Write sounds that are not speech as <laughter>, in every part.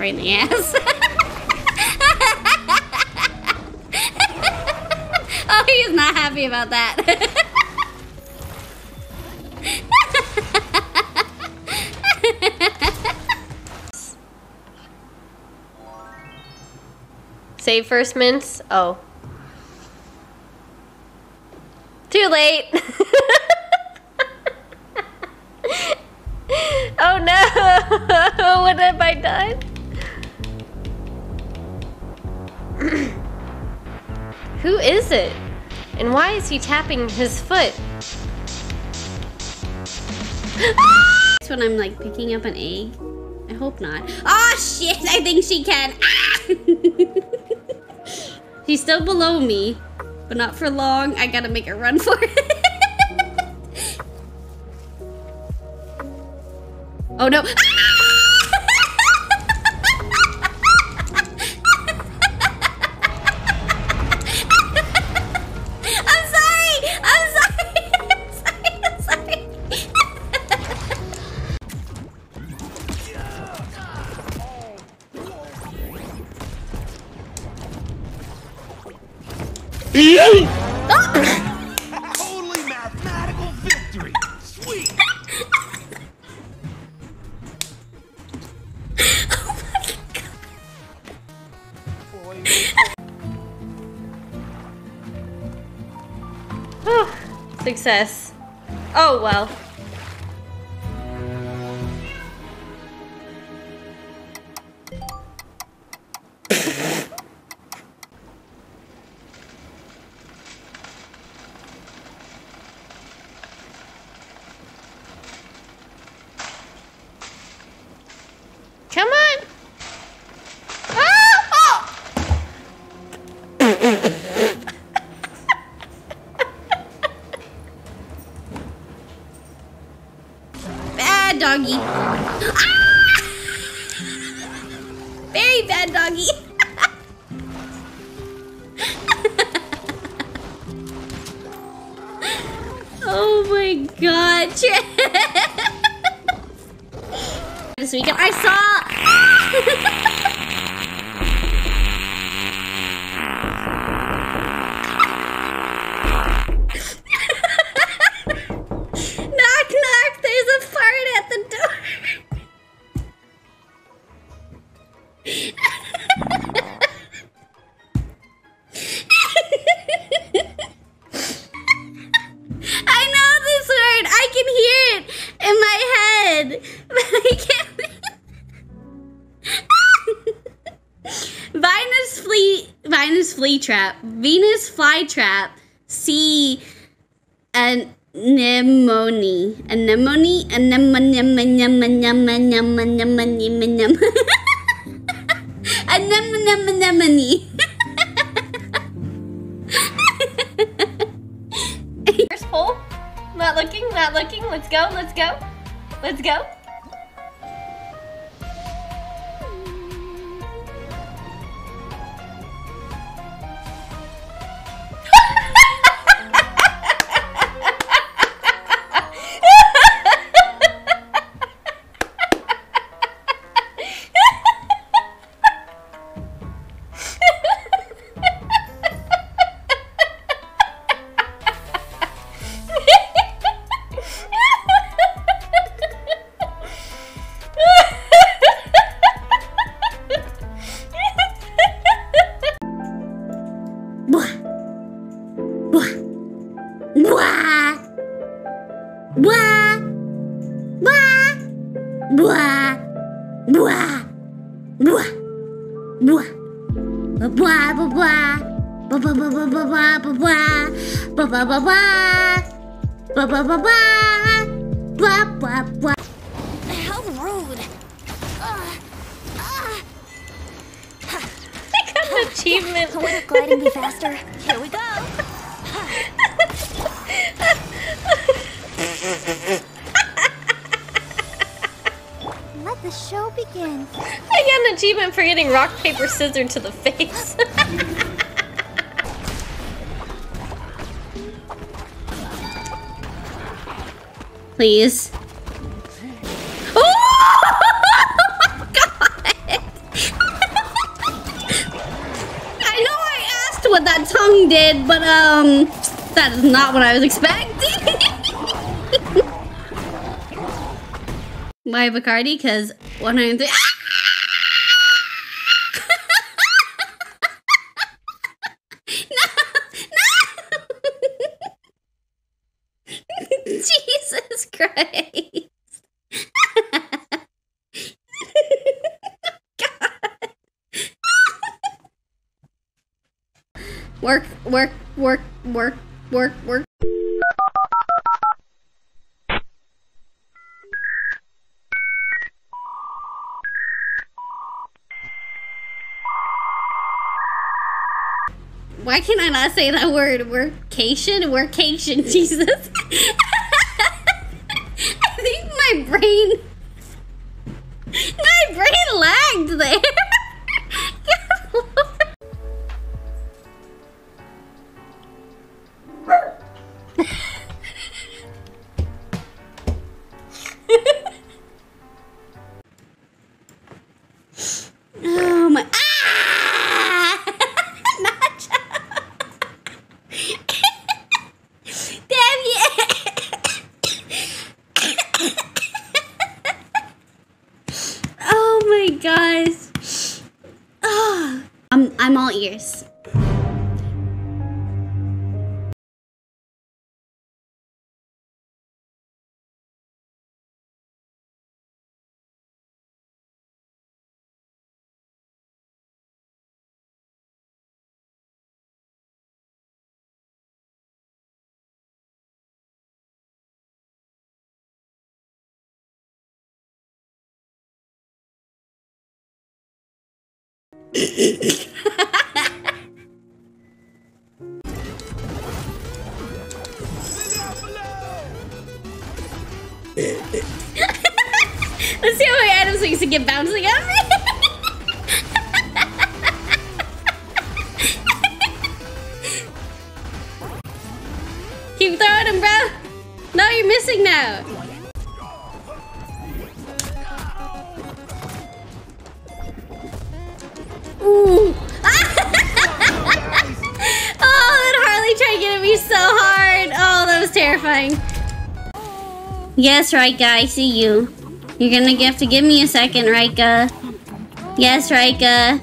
Right in the ass. <laughs> oh, he's not happy about that. <laughs> Save first, mints? Oh. Too late. <laughs> oh no! what have I done? <clears throat> Who is it? And why is he tapping his foot? That's <gasps> when I'm like picking up an egg. I hope not. Oh shit, I think she can. Ah! <laughs> She's still below me, but not for long. I gotta make a run for it. <laughs> oh no. I'm Success. Oh well. God. <laughs> this weekend I saw. <laughs> trap, Venus flytrap, sea anemone, anemone, anemone, anemone, anemone, anemone, anemone, anemone. First hole. Not looking, not looking. Let's go, let's go, let's go. Bwah, bwah, bwah, bwah. Bwah, bwah, bwah, bwah. Bwah, bwah, bwah. How rude. Ugh. Ah. I got an achievement. Would gliding be faster? Here we go. Let the show begin. I got an achievement for getting rock, paper, scissors to the face. <laughs> please. Oh! <laughs> I know I asked what that tongue did, but, um... That's not what I was expecting! <laughs> Why Bacardi? Because 103... Ah! Work, work, work, work, work, work. Why can I not say that word? Workation? Workation, <laughs> Jesus. All ears. <laughs> Let's see how items we can get bouncing me. Keep throwing him, bro. No, you're missing now. Ooh. <laughs> oh, that Harley tried to get at me so hard. Oh, that was terrifying. Yes, right, I see you. You're gonna have to give me a second, Rika. Yes, Rika.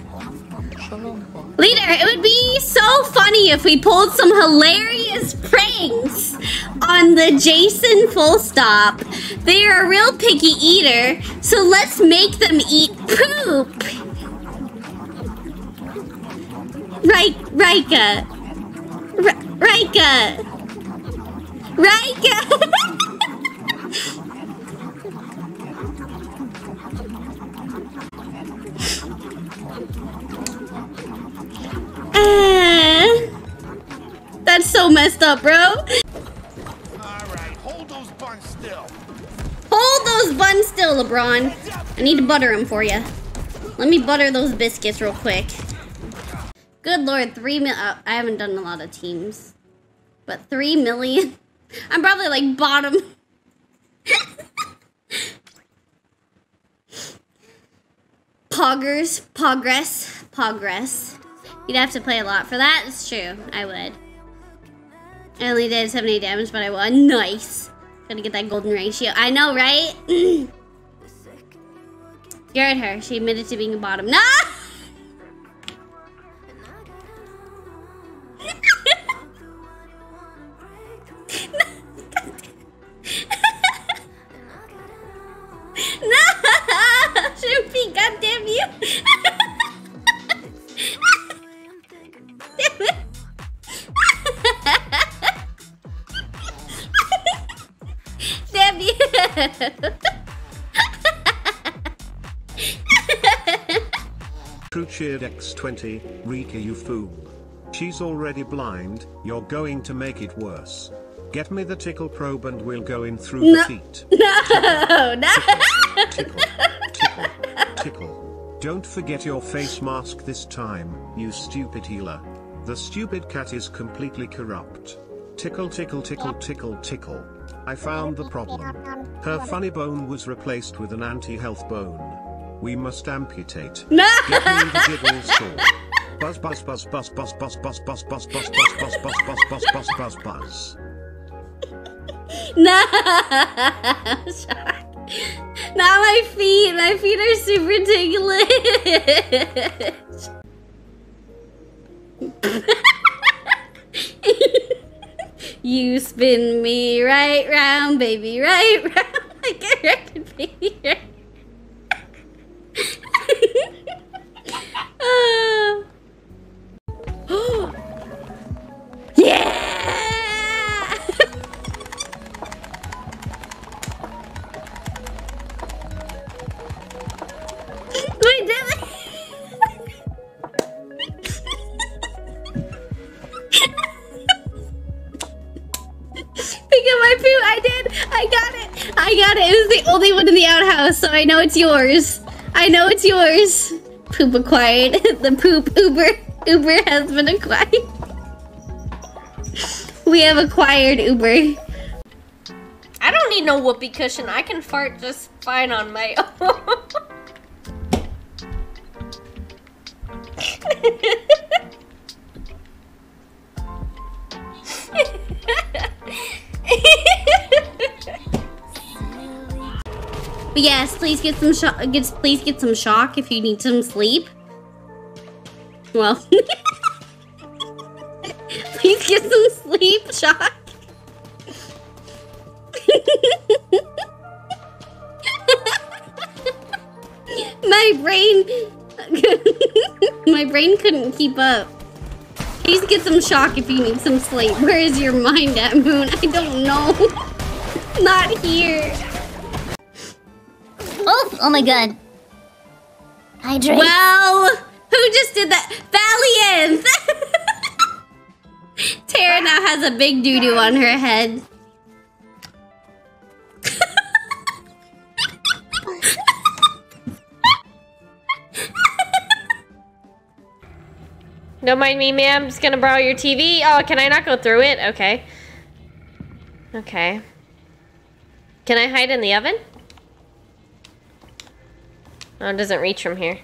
Leader, it would be so funny if we pulled some hilarious pranks on the Jason full stop. They are a real picky eater, so let's make them eat poop. Rika. Rika. Rika. <laughs> Ah. That's so messed up, bro. Hold those buns still. Hold those buns still, LeBron. I need to butter them for you. Let me butter those biscuits real quick. Good lord, three mil- uh, I haven't done a lot of teams. But three million? <laughs> I'm probably like bottom. <laughs> Poggers, progress, progress. You'd have to play a lot for that. It's true. I would. I only did 70 damage, but I won. <laughs> Nice. Gotta get that golden ratio. I know, right? <clears throat> Scared her. She admitted to being a bottom. No! True cheered X20, Rika you fool. She's already blind, you're going to make it worse. Get me the tickle probe and we'll go in through No. the feet. <laughs> No, no! Tickle, tickle, tickle. Don't forget your face mask this time, you stupid healer. The stupid cat is completely corrupt. Tickle, tickle, tickle, tickle, tickle. I found the problem. Her funny bone was replaced with an anti-health bone. We must amputate. No! Get me the giggle saw. Buzz buzz buzz buzz buzz buzz buzz buzz buzz buzz buzz buzz buzz buzz buzz buzz buzz buzz. No. Not my feet. My feet are super ticklish. you spin me right round, baby, right round like a record, baby. Know it's yours. I know it's yours. Poop acquired. <laughs> the poop Uber. Uber has been acquired. <laughs> We have acquired Uber. I don't need no whoopee cushion. I can fart just fine on my <laughs> own. Please get some shock. Please get some shock if you need some sleep. Well, <laughs> please get some sleep, shock. <laughs> my brain, <laughs> my brain couldn't keep up. Please get some shock if you need some sleep. Where is your mind at, Moon? I don't know. Not here. Oh, oh my god. Hydrate. Well, who just did that? Valiant! <laughs> Tara now has a big doo doo on her head. Don't mind me, ma'am. Just gonna borrow your TV. Oh, can I not go through it? Okay. Okay. Can I hide in the oven? Oh, it doesn't reach from here.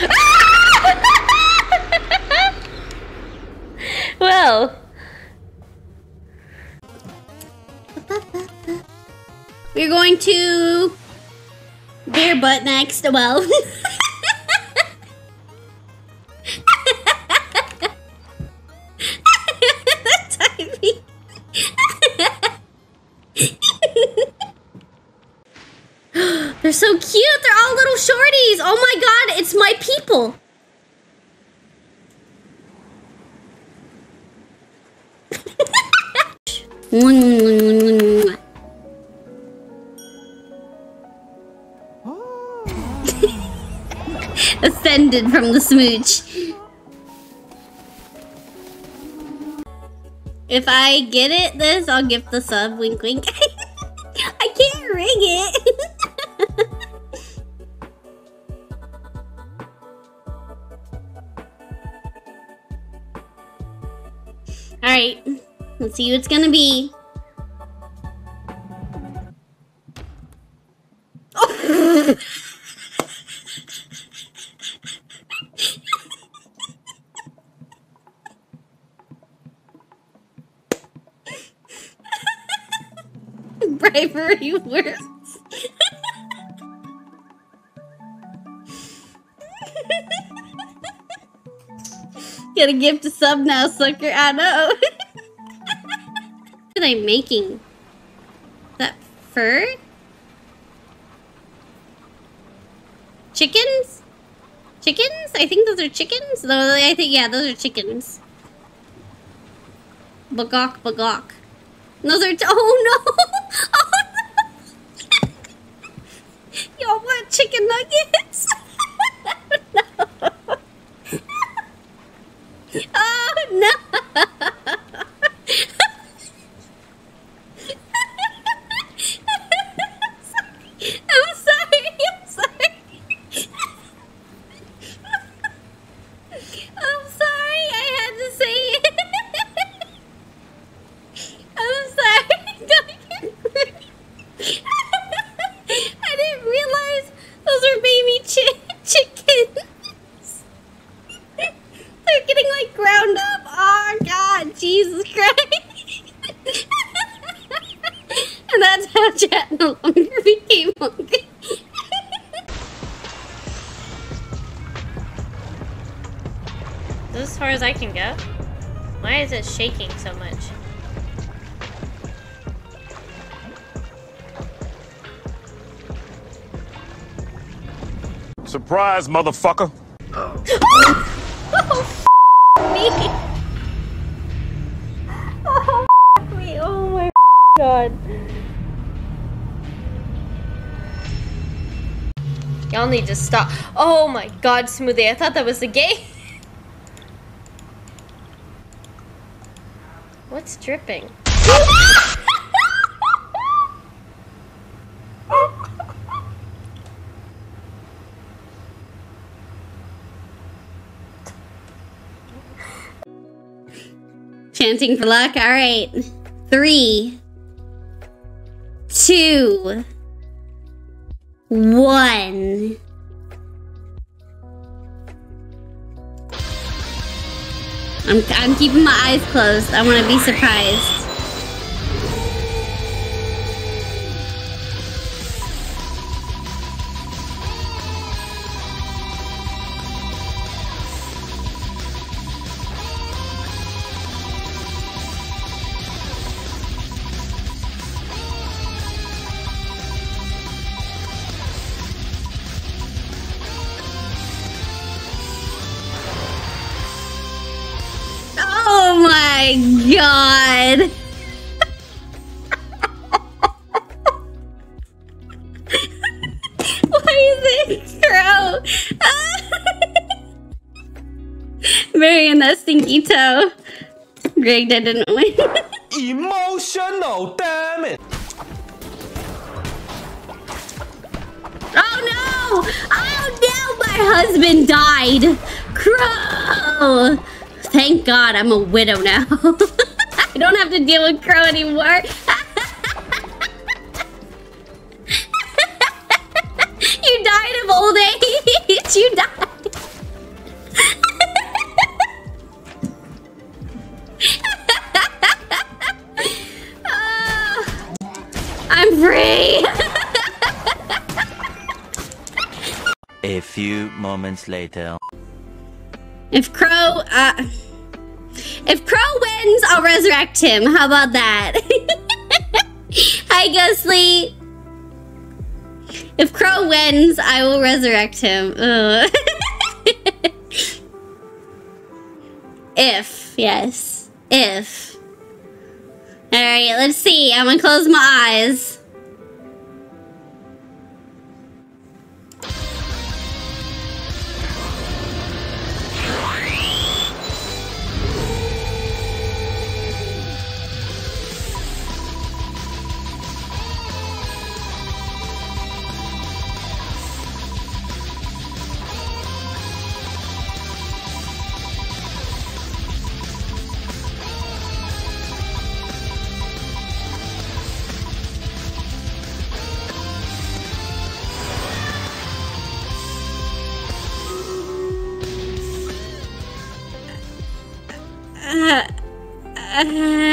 <laughs> well, We're going to bear butt next. Well, <laughs> shorties. Oh my god, it's my people. <laughs> Ascended from the smooch. If I get it, this, I'll gift the sub. Wink, wink. <laughs> I can't ring it. <laughs> Alright, let's see what it's gonna be. Get a gift a sub now, sucker. I know. <laughs> what am I making? That fur? Chickens? Chickens? I think those are chickens. No, I think yeah, those are chickens. Bagok, bagok. Those are. <laughs> oh no! <laughs> Oh no! Y'all want chicken nuggets? no. Oh no! I'm sorry. I'm sorry. I'm sorry. I had to say it. I'm sorry. Don't get I didn't ground up. Oh God, Jesus Christ! and that's how Chat no longer became hungry. Is as far as I can go? Why is it shaking so much? Surprise, motherfucker. Y'all need to stop. Oh my god, Smoothie. I thought that was the game. What's dripping? Chanting for luck. All right. Three, two, one. I'm, I'm keeping my eyes closed. I want to be surprised. My god! <laughs> Why is it crow? Marion, <laughs> that stinky toe. Greg didn't win. <laughs> Emotional, damn it! Oh no! Oh no! My husband died! Crow! Thank God I'm a widow now. <laughs> I don't have to deal with Crow anymore. <laughs> you died of old age. You died. <laughs> I'm free. A few moments later. If Crow, uh, if Crow wins, I'll resurrect him. How about that? <laughs> Hi, Ghostly. If Crow wins, I will resurrect him. <laughs> If, yes, if. All right, let's see. I'm gonna close my eyes. Bye. <laughs>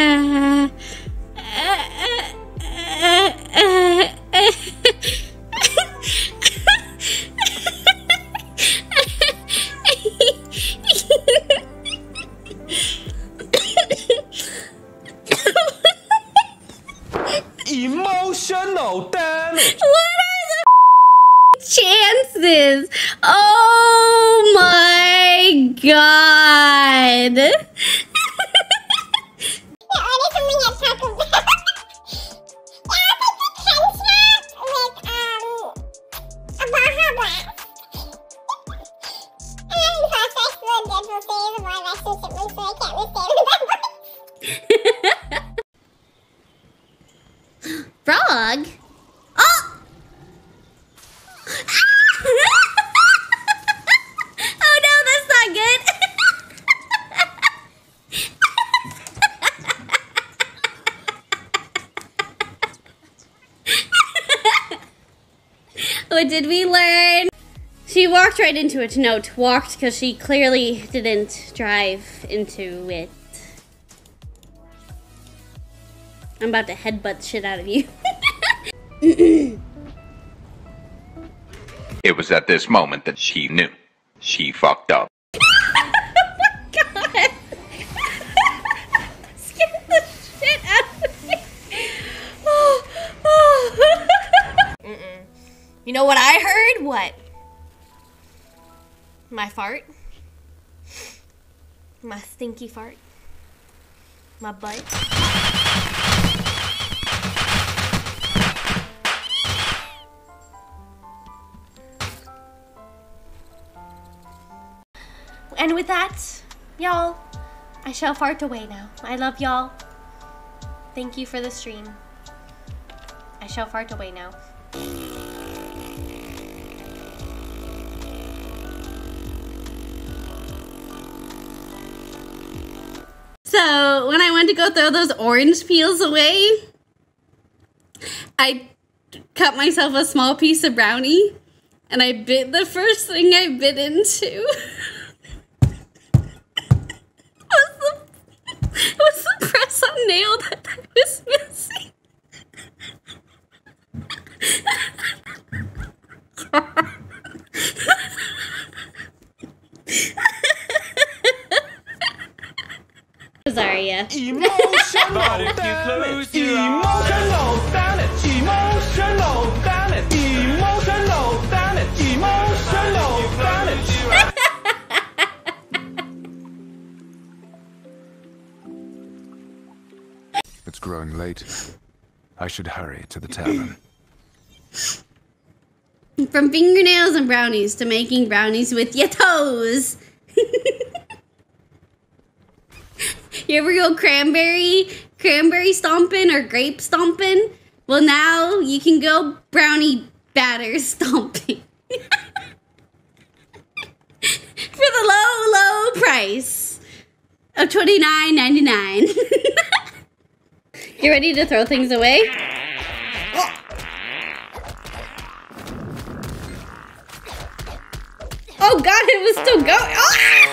what did we learn? She walked right into it. Note, walked because she clearly didn't drive into it. I'm about to headbutt shit out of you. <laughs> It was at this moment that she knew. She fucked up. You know what I heard? What? My fart? My stinky fart? My butt? And with that, y'all, I shall fart away now. I love y'all. Thank you for the stream. I shall fart away now. So when I went to go throw those orange peels away, I cut myself a small piece of brownie and I bit the first thing I bit into. <laughs> was, the, was the press on nail that I was missing. Sorry, yeah. Emotional, damn it. Emotional, damn it. Emotional, damn it. Emotional, damn it. Emotional, damn it. It's growing late. I should hurry to the tavern. From fingernails and brownies to making brownies with your toes. You ever go cranberry, cranberry stomping or grape stomping? Well, now you can go brownie batter <laughs> stomping. For the low, low price of twenty nine ninety nine. <laughs> You ready to throw things away? Oh god, it was still going. Ah!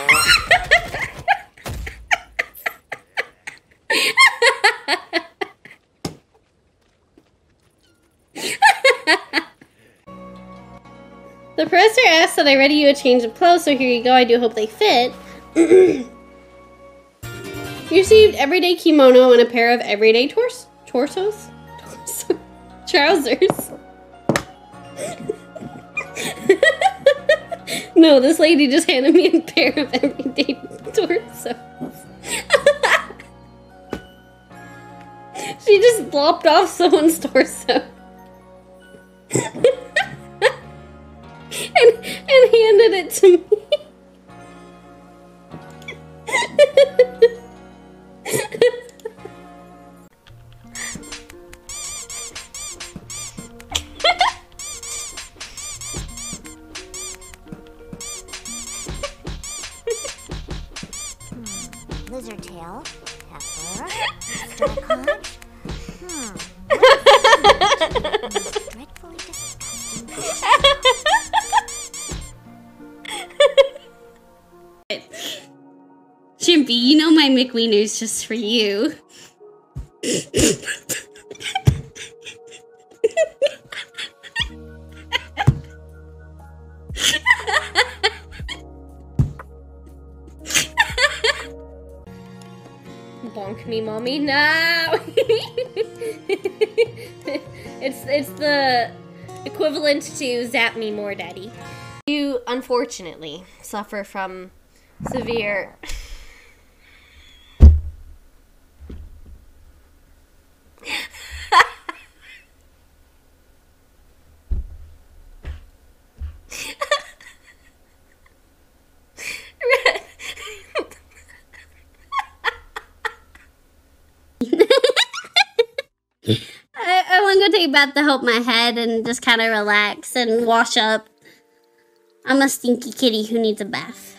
The professor asked that I ready you a change of clothes, so here you go. I do hope they fit. <clears throat> you received everyday kimono and a pair of everyday tors- torsos? Torso- <laughs> Trousers. <laughs> no, this lady just handed me a pair of everyday torsos. <laughs> she just lopped off someone's torso. And handed it to me. <laughs> Chimpy, you know my McWiener's just for you. Bonk me, mommy. No. <laughs> it's it's the equivalent to zap me more, daddy. You unfortunately suffer from severe. I, I want to go take a bath to help my head and just kind of relax and wash up. I'm a stinky kitty who needs a bath.